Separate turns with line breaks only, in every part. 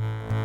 Mm-hmm.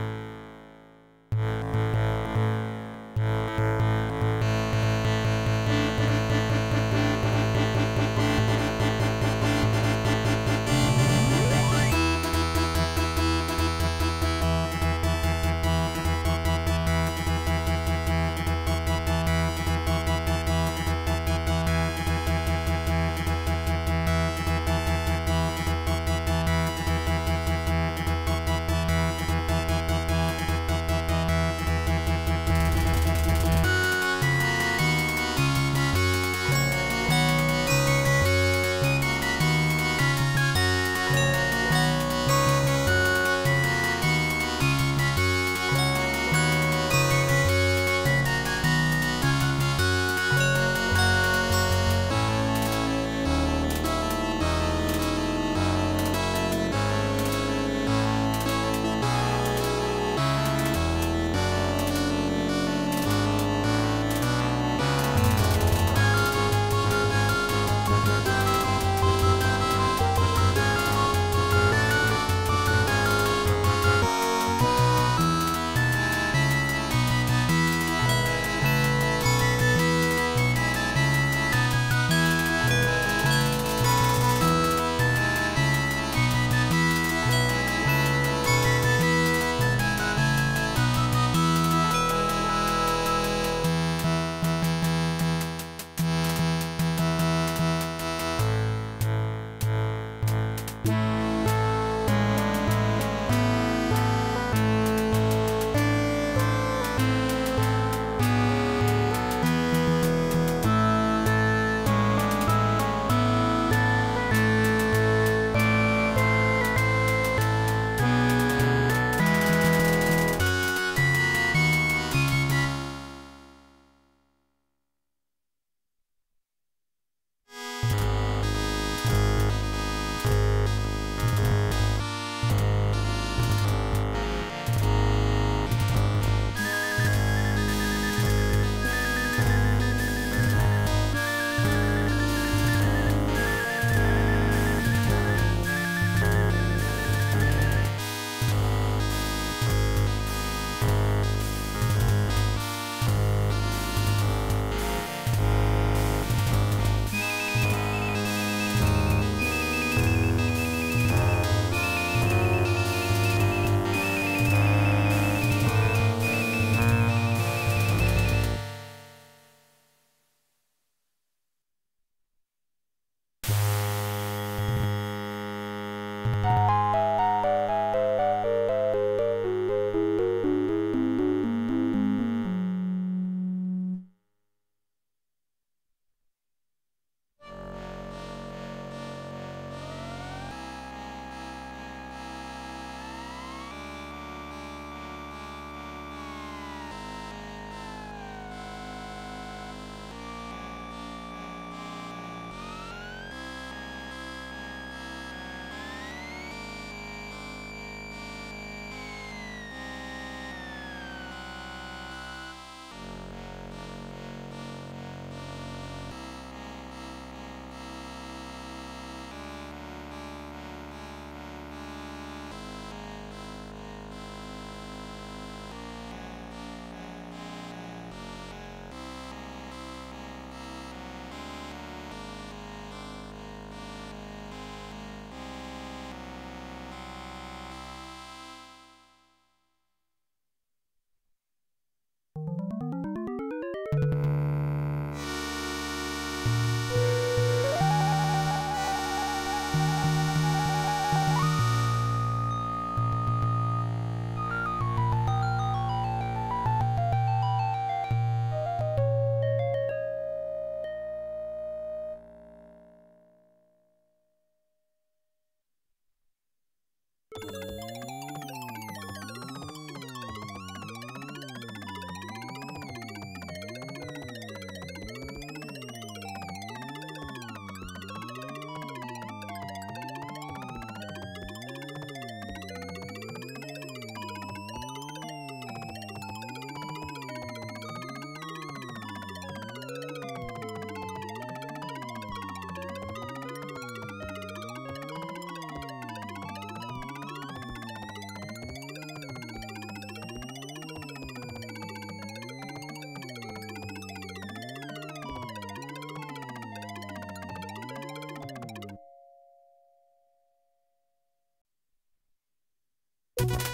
thank you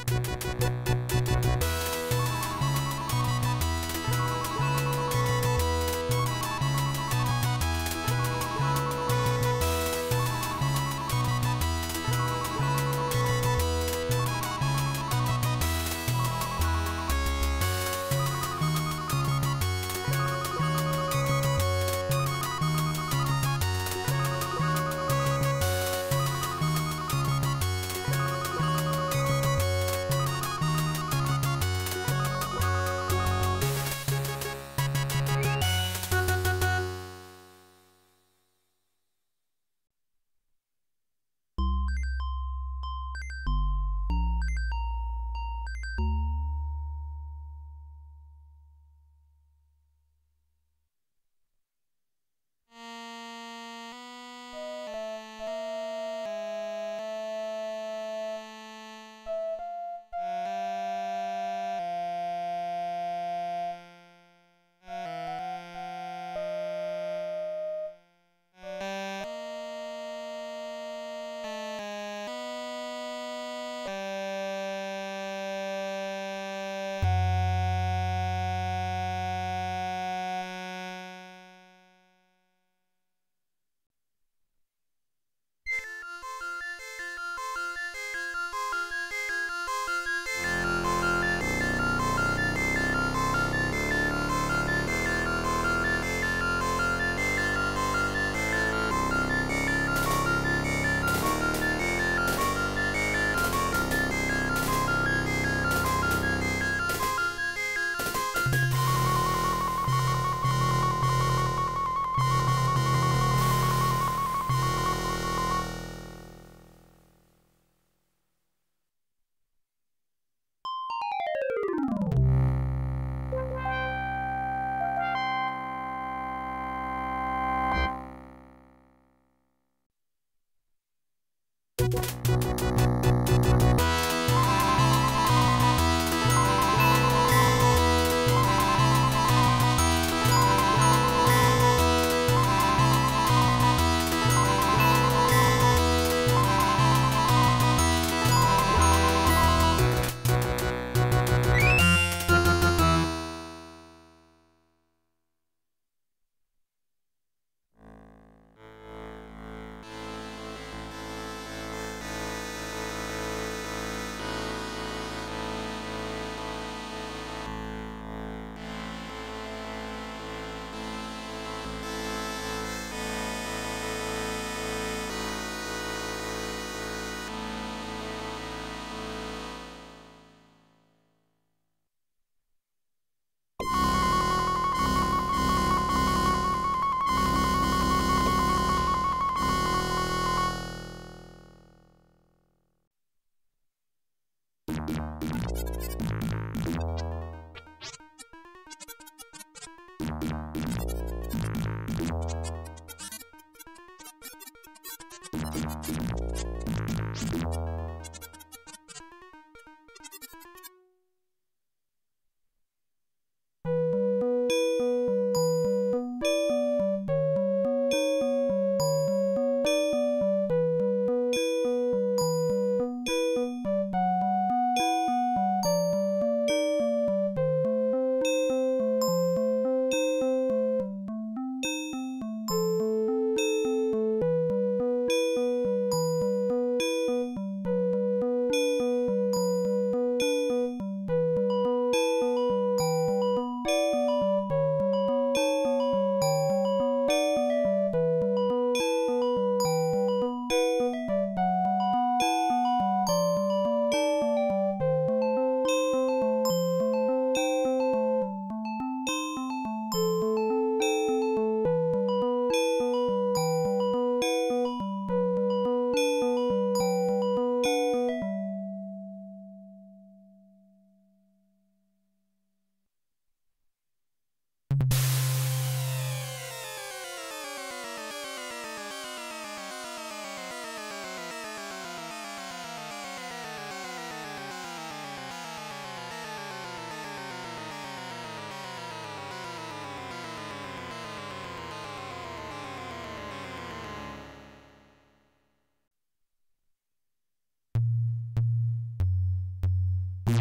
Thank you.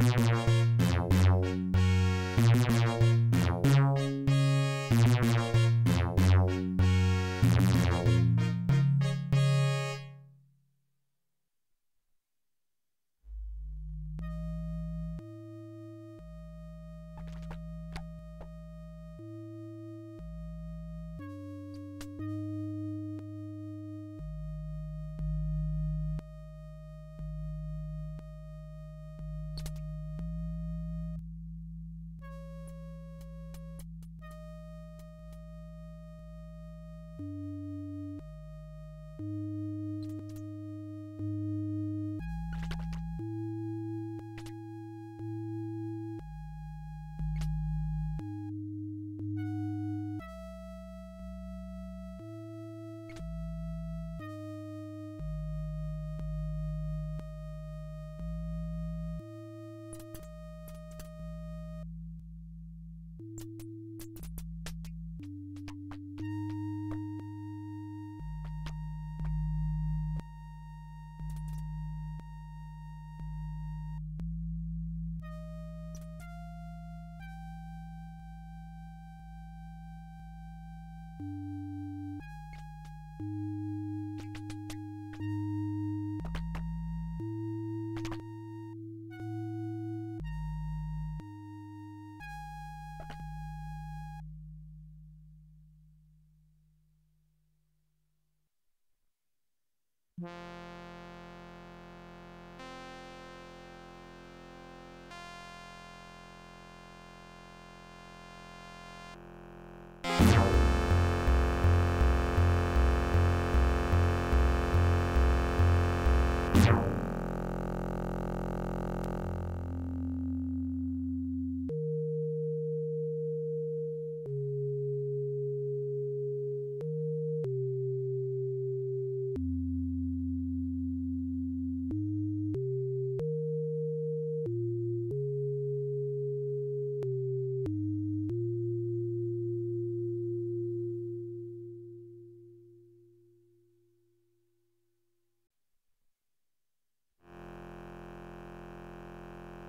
Thank you. you mm-hmm.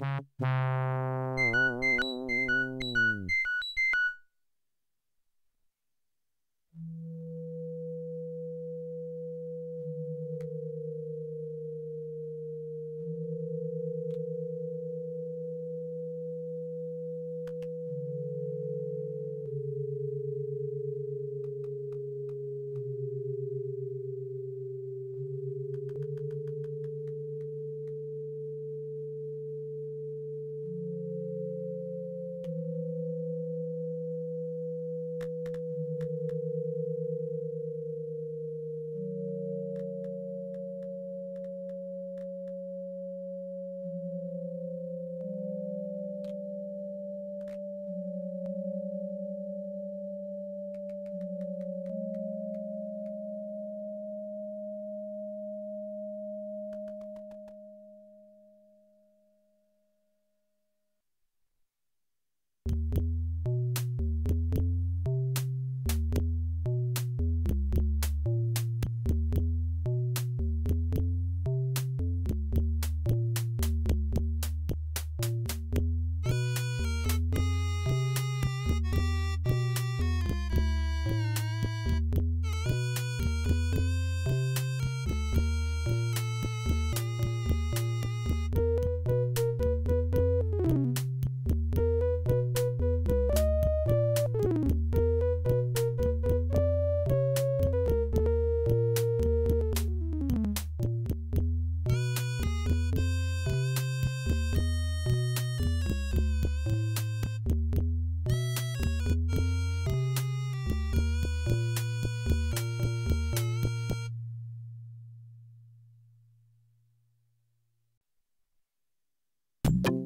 Thank you. thank you